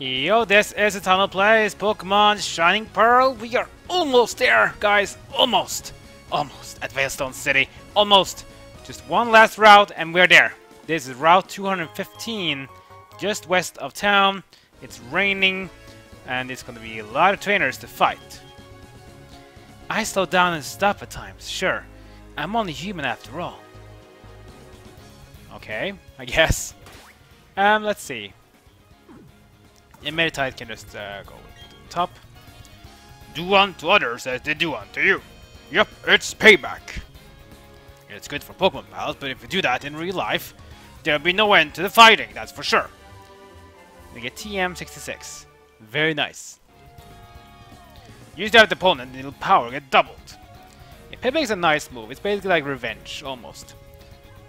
Yo, this is a tunnel place, Pokemon Shining Pearl. We are almost there, guys. Almost. Almost at Veilstone City. Almost. Just one last route and we're there. This is Route 215, just west of town. It's raining and it's gonna be a lot of trainers to fight. I slow down and stop at times, sure. I'm only human after all. Okay, I guess. Um, let's see. And Meditite can just uh, go to the top. Do unto others as they do unto you. Yep, it's payback. It's good for Pokemon pals, but if you do that in real life, there'll be no end to the fighting, that's for sure. We get TM66. Very nice. Use that opponent and it'll power get doubled. Yeah, payback's a nice move. It's basically like revenge, almost.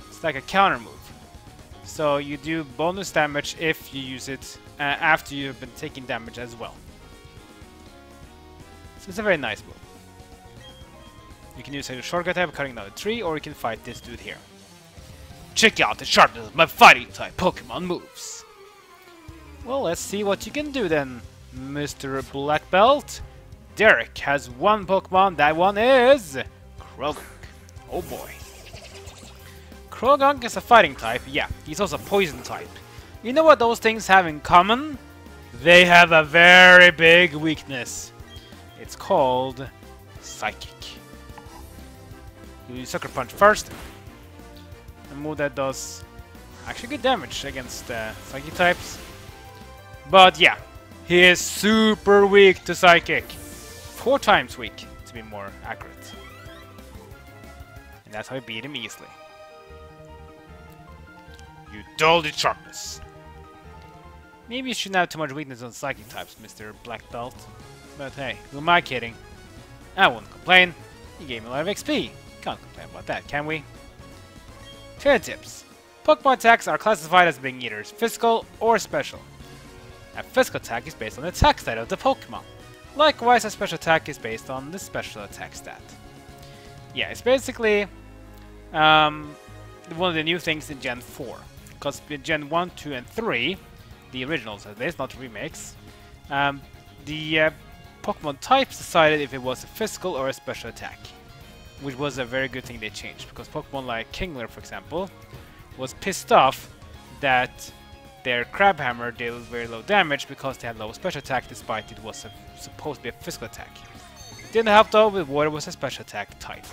It's like a counter move. So you do bonus damage if you use it uh, after you've been taking damage as well. So it's a very nice move. You can use a shortcut type cutting down a tree, or you can fight this dude here. Check out the sharpness of my fighting type Pokemon moves. Well, let's see what you can do then, Mr. Black Belt. Derek has one Pokemon, that one is Croagunk. Oh boy. Croagunk is a fighting type, yeah, he's also a poison type. You know what those things have in common? They have a very big weakness. It's called Psychic. You use Sucker Punch first. A move that does actually good damage against uh, Psychic types. But yeah, he is super weak to Psychic. Four times weak, to be more accurate. And that's how I beat him easily. You dulled the sharpness. Maybe you shouldn't have too much weakness on psychic types, Mr. Black Belt. But hey, who am I kidding? I wouldn't complain. You gave me a lot of XP. Can't complain about that, can we? Trade tips. Pokemon attacks are classified as being either physical or special. A physical attack is based on the attack stat of the Pokemon. Likewise, a special attack is based on the special attack stat. Yeah, it's basically um, one of the new things in Gen 4. Because in Gen 1, 2, and 3, the originals at least, not remakes, um, the uh, Pokemon types decided if it was a physical or a special attack. Which was a very good thing they changed, because Pokemon like Kingler, for example, was pissed off that their Crabhammer did very low damage because they had low special attack despite it was a, supposed to be a physical attack. Didn't help though, with Water was a special attack type.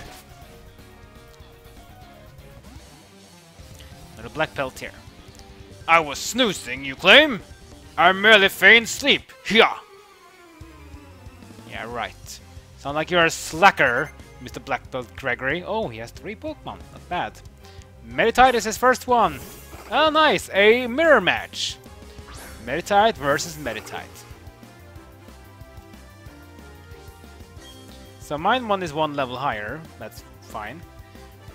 Another black belt here. I was snoozing, you claim? I merely feigned sleep. Yeah. Yeah, right. Sound like you're a slacker, Mr. Black Belt Gregory. Oh, he has three Pokemon. Not bad. Meditite is his first one. Oh, nice. A mirror match. Meditite versus Meditite. So mine one is one level higher. That's fine.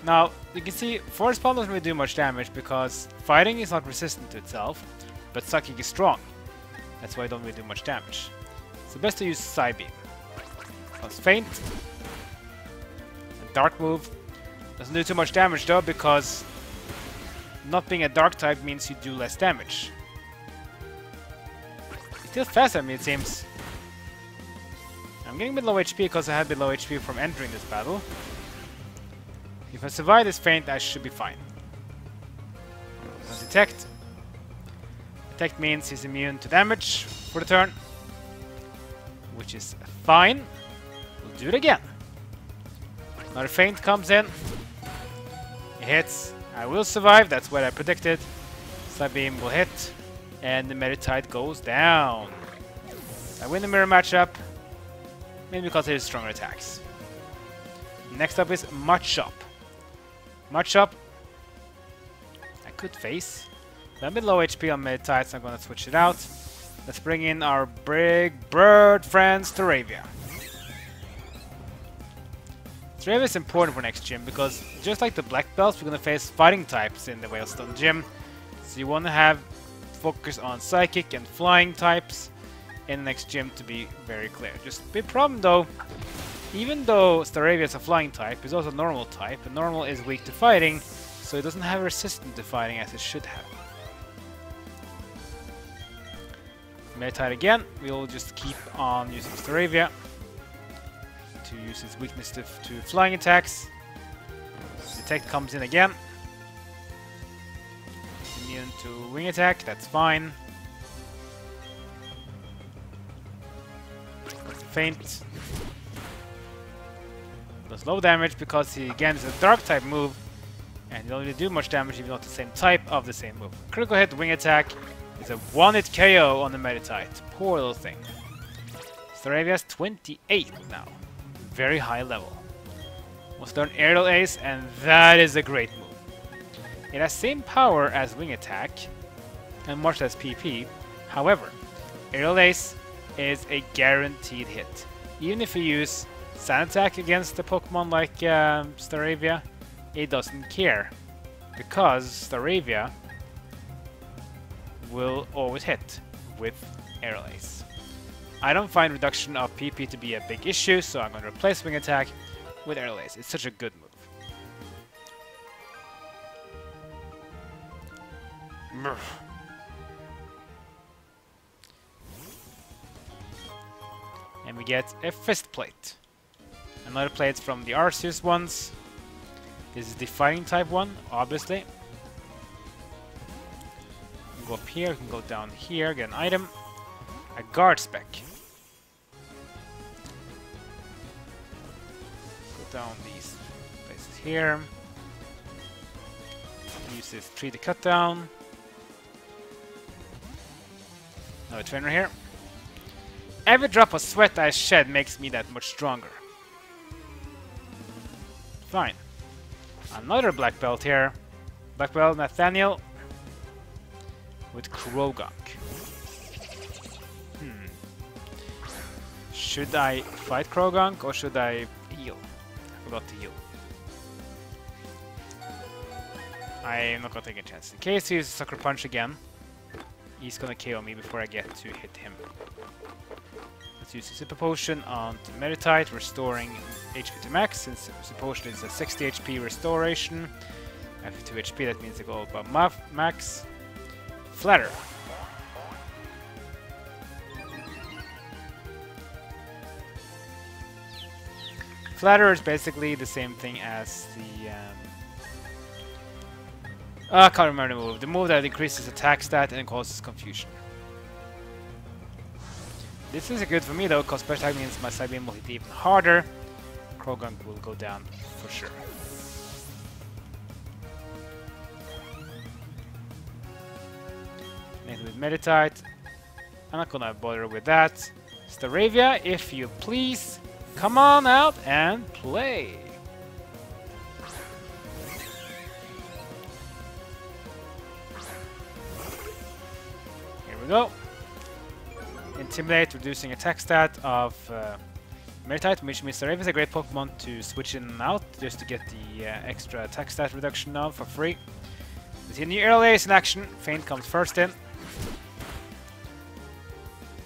Now, you can see Force Palm doesn't really do much damage because fighting is not resistant to itself, but Psychic is strong. That's why I don't really do much damage. So best to use Psybeam. Plus Feint. A dark move. Doesn't do too much damage though because not being a dark type means you do less damage. It's still faster than me it seems. I'm getting a bit low HP because I had a bit low HP from entering this battle. If I survive this feint, I should be fine. Detect. Detect means he's immune to damage for the turn. Which is fine. We'll do it again. Another feint comes in. It hits. I will survive, that's what I predicted. Psybeam will hit. And the Meditite goes down. I win the mirror matchup. Maybe because it has stronger attacks. Next up is Machop. Machop. I could face. But I'm a low HP on Meditite, so I'm gonna switch it out. Let's bring in our big bird friend, Staravia. Staravia is important for next gym because just like the Black Belts, we're gonna face fighting types in the Veilstone gym. So you wanna have focus on Psychic and Flying types in the next gym to be very clear. Just big problem though, even though Staravia is a flying type, it's also a normal type, and normal is weak to fighting, so it doesn't have a resistance to fighting as it should have. Meditite again. We'll just keep on using Staravia to use his weakness to, to flying attacks. Detect comes in again. Immune to wing attack, that's fine. Feint. Does low damage because he again is a dark type move and you don't really do much damage even though the same type of the same move. Critical hit, wing attack is a one-hit KO on the Meditite. Poor little thing. Staravia's 28 now. Very high level. Must learn Aerial Ace, and that is a great move. It has same power as Wing Attack, and much less PP. However, Aerial Ace is a guaranteed hit. Even if you use Sand Attack against a Pokemon like um, Staravia, it doesn't care. Because Staravia will always hit with Aerial Ace. I don't find reduction of PP to be a big issue, so I'm going to replace Wing Attack with Aerial Ace. It's such a good move. Murph. And we get a fist plate. Another plate from the Arceus ones. This is the fighting type one, obviously. Go up here, can go down here, get an item. A guard spec. Go down these places here. Use this tree to cut down. Another trainer here. Every drop of sweat I shed makes me that much stronger. Fine. Another black belt here. Black belt Nathaniel with Croagunk. Hmm. Should I fight Croagunk or should I heal? I forgot to heal. I'm not gonna take a chance. In case he uses Sucker Punch again, he's gonna KO me before I get to hit him. Use the Potion on Meditite, restoring HP to max, since Super Potion is a 60 HP restoration. I have 2 HP, that means I go above max. Flatter. Flatter is basically the same thing as the... Um, oh, I can't remember the move. The move that increases attack stat and causes confusion. This is good for me though, because special attack means my Psybeam will hit even harder. Croagunk will go down for sure. Maybe with Meditite. I'm not gonna bother with that. Staravia, if you please, come on out and play. Here we go. Intimidate, reducing attack stat of uh, Meditite, which means Staravia is a great Pokemon to switch in and out, just to get the uh, extra attack stat reduction now for free. We see a new Aerial Ace in action. Feint comes first in.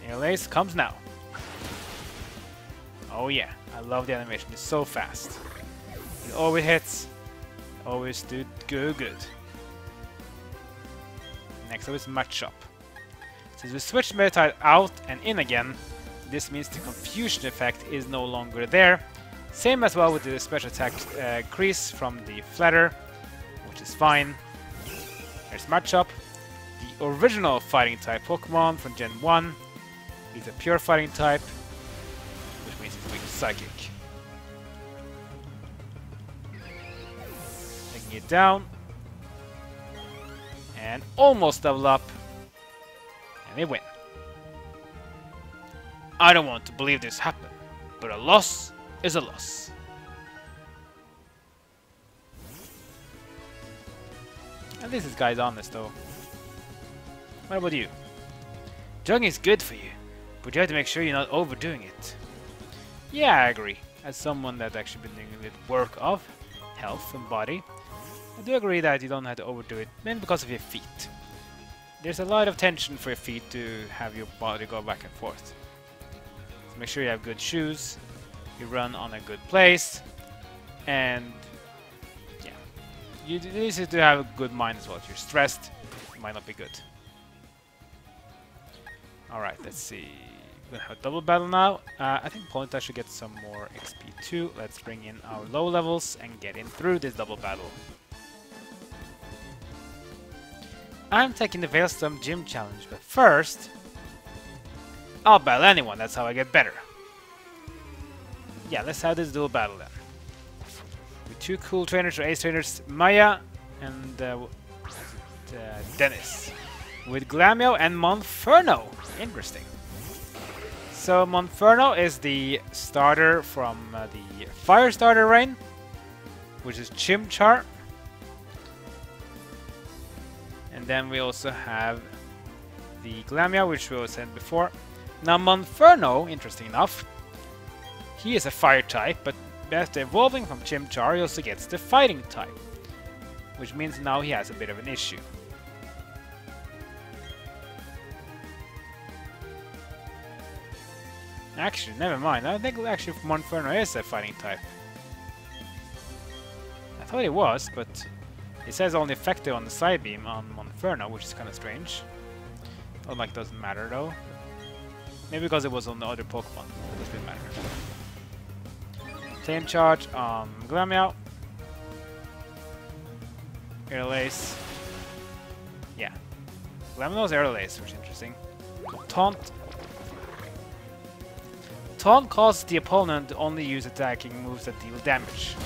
Aerial Ace comes now. Oh yeah, I love the animation. It's so fast. It always hits. Always do go good. Next up is Machop. Since we switched Meditite out and in again, this means the confusion effect is no longer there. Same as well with the special attack uh, crease from the Flatter, which is fine. There's Machop, the original fighting type Pokemon from Gen 1. He's a pure fighting type, which means he's weak to Psychic. Taking it down. And almost double up. And they win. I don't want to believe this happened, but a loss is a loss. At least this guy's honest though. What about you? Jogging is good for you, but you have to make sure you're not overdoing it. Yeah, I agree. As someone that's actually been doing a work of health and body, I do agree that you don't have to overdo it, mainly because of your feet. There's a lot of tension for your feet to have your body go back and forth. So make sure you have good shoes, you run on a good place, and yeah, you need to have a good mind as well. If you're stressed, it might not be good. Alright, let's see. We're gonna have a double battle now. Uh, I think Ponyta should get some more XP too. Let's bring in our low levels and get in through this double battle. I'm taking the Veilstone Gym Challenge, but first... I'll battle anyone, that's how I get better. Yeah, let's have this dual battle then. With two cool trainers or ace trainers, Maya and uh, uh, Dennis. With Glameow and Monferno. Interesting. So Monferno is the starter from uh, the Fire Starter Rain, which is Chimchar. Then we also have the Glameow, which we was said before. Now Monferno, interesting enough, he is a fire type, but after evolving from Chimchar, he also gets the fighting type, which means now he has a bit of an issue. Actually, never mind. I think actually Monferno is a fighting type. I thought it was, but it says only effective on the Psybeam on Monferno, which is kind of strange. Well, like doesn't matter though. Maybe because it was on the other Pokemon. It doesn't matter. Flame Charge on Glameow. Aerial Ace. Yeah. Glameow knows Aerial Ace, which is interesting. Taunt Taunt causes the opponent to only use attacking moves that deal damage.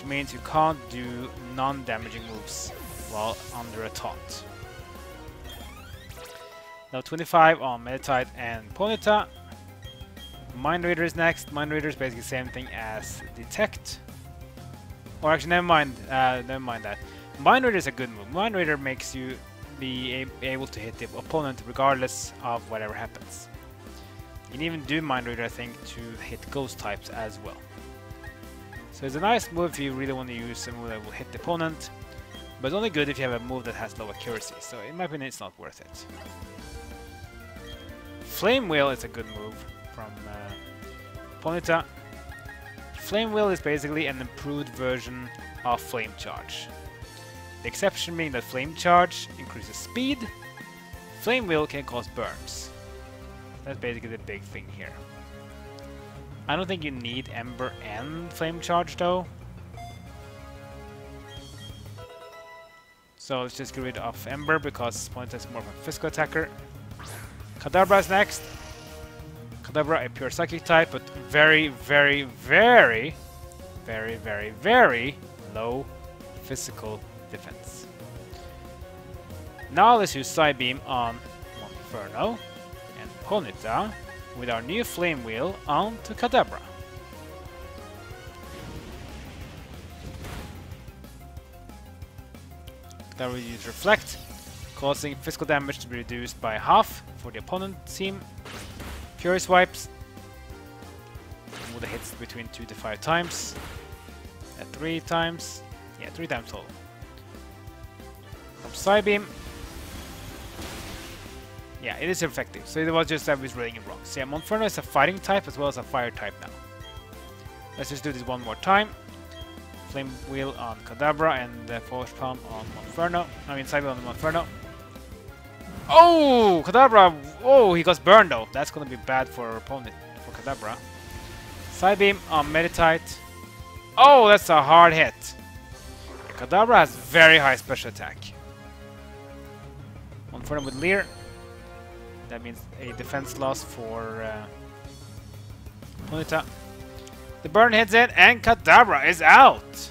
Which means you can't do non-damaging moves while under a taunt. Now 25 on Meditite and Ponyta. Mind Reader is next. Mind Reader is basically the same thing as Detect. Or actually, never mind. Uh, never mind that. Mind Reader is a good move. Mind Reader makes you be able to hit the opponent regardless of whatever happens. You can even do Mind Reader, I think, to hit Ghost types as well. So it's a nice move if you really want to use a move that will hit the opponent, but it's only good if you have a move that has low accuracy, so in my opinion it's not worth it. Flame Wheel is a good move from uh, Ponyta. Flame Wheel is basically an improved version of Flame Charge. The exception being that Flame Charge increases speed, Flame Wheel can cause burns. That's basically the big thing here. I don't think you need Ember and Flame Charge though. So let's just get rid of Ember because Point is more of a physical attacker. Kadabra is next. Kadabra, a pure psychic type, but very, very, very, very, very, very low physical defense. Now let's use Psybeam on Monferno. And Ponyta with our new Flame Wheel on to Kadabra. That will use Reflect, causing physical damage to be reduced by half for the opponent team. Fury Swipes with the hits between 2 to 5 times. At 3 times. Yeah, 3 times total. From Psybeam, yeah, it is effective. So it was just that was reading it wrong. So yeah, Monferno is a fighting type as well as a fire type now. Let's just do this one more time. Flame Wheel on Kadabra and uh, Force Palm on Monferno. I mean, Side on Monferno. Oh, Kadabra! Oh, he got burned though. That's gonna be bad for our opponent, for Kadabra. Psybeam on Meditite. Oh, that's a hard hit. Kadabra has very high special attack. Monferno with Leer. That means a defense loss for uh, Ponyta. The burn hits it, and Kadabra is out!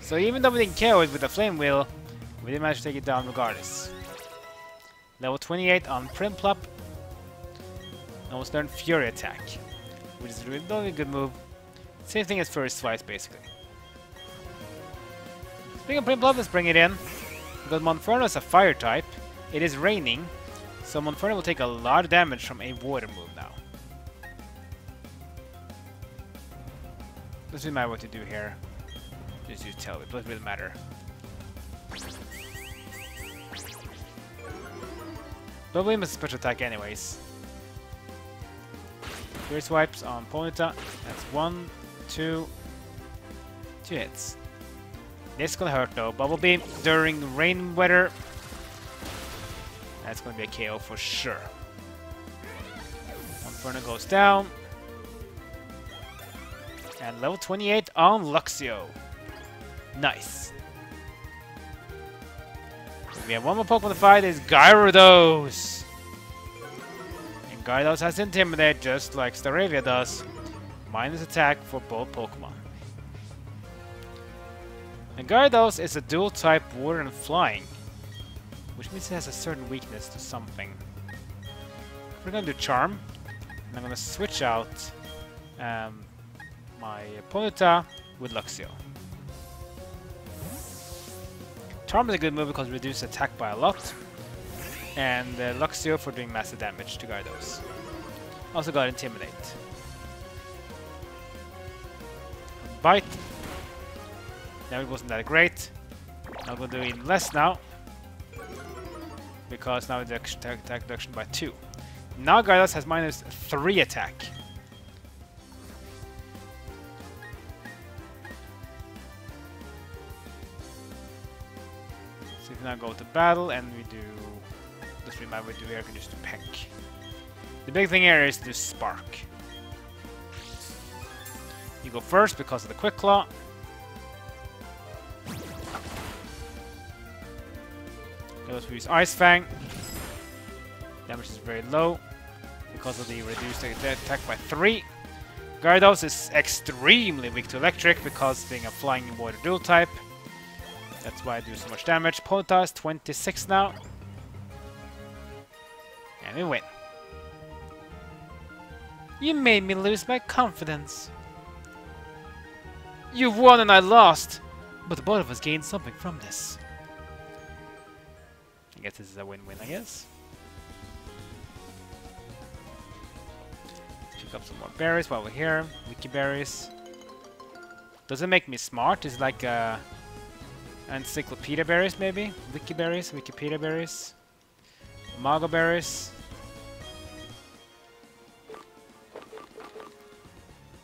So even though we didn't KO it with the Flame Wheel, we did manage to take it down regardless. Level 28 on Prinplup. Almost learned Fury Attack, which is really not a good move. Same thing as First Slice, basically. Speaking of Prinplup, let's bring it in. Because Monferno is a Fire type, it is raining, so Monferno will take a lot of damage from a water move now. Doesn't matter what to do here. Just use Tail Whip, doesn't really matter. Double is a special attack anyways. Fury Swipes on Ponyta. That's one, two, two hits. This is gonna hurt though. Bubble Beam during rain weather That's going to be a KO for sure. Inferno goes down. And level 28 on Luxio. Nice. We have one more Pokemon to fight, is Gyarados. And Gyarados has Intimidate just like Staravia does. Minus attack for both Pokemon. And Gyarados is a dual type water and flying. Which means it has a certain weakness to something. We're gonna do Charm. And I'm gonna switch out um, my Ponyta with Luxio. Charm is a good move because it reduces attack by a lot. And uh, Luxio for doing massive damage to Gyarados. Also got Intimidate. Bite. It wasn't that great. I'm gonna do even less now. Because now the attack reduction by 2. Now Gyarados has minus 3 attack. So if we now go to battle and we do the three man we do here, we can just do peck. The big thing here is to spark. You go first because of the quick claw. Goes for his Ice Fang. Damage is very low because of the reduced attack by 3. Gyarados is extremely weak to electric because being a flying water dual type. That's why I do so much damage. Ponyta is 26 now. And we win. You made me lose my confidence. You won and I lost, but both of us gained something from this. I guess this is a win-win, I guess. Pick up some more berries while we're here. Wiki berries. Does it make me smart? Is like uh, encyclopedia berries maybe? Wiki berries, Wikipedia berries, Mago berries.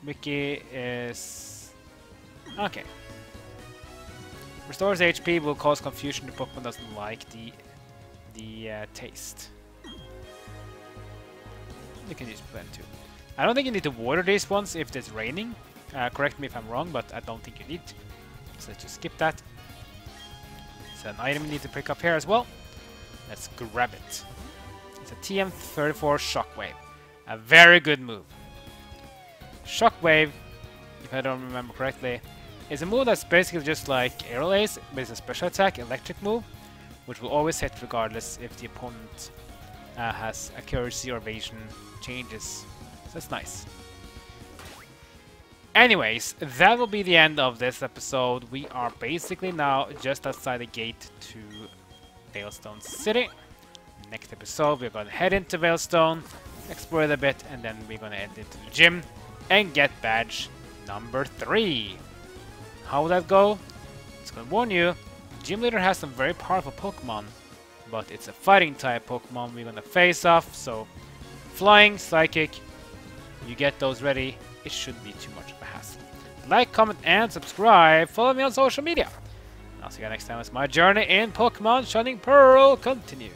Wiki is okay. Restores HP will cause confusion to Pokemon doesn't like the the uh, taste. You can use blend too. I don't think you need to water these ones if it's raining. Uh, correct me if I'm wrong, but I don't think you need to. So let's just skip that. It's an item you need to pick up here as well. Let's grab it. It's a TM34 Shockwave. A very good move. Shockwave, if I don't remember correctly, is a move that's basically just like Aerial Ace, but it's a special attack, electric move, which will always hit regardless if the opponent uh, has accuracy or evasion changes. So that's nice. Anyways, that will be the end of this episode. We are basically now just outside the gate to Veilstone City. Next episode, we're gonna head into Veilstone, explore it a bit, and then we're gonna head into the gym and get badge number 3. How will that go? It's gonna warn you, Gym Leader has some very powerful Pokemon, but it's a fighting type Pokemon we're gonna face off, so flying, psychic, you get those ready, it shouldn't be too much of a hassle. Like, comment, and subscribe, follow me on social media. I'll see you next time as my journey in Pokemon Shining Pearl continues.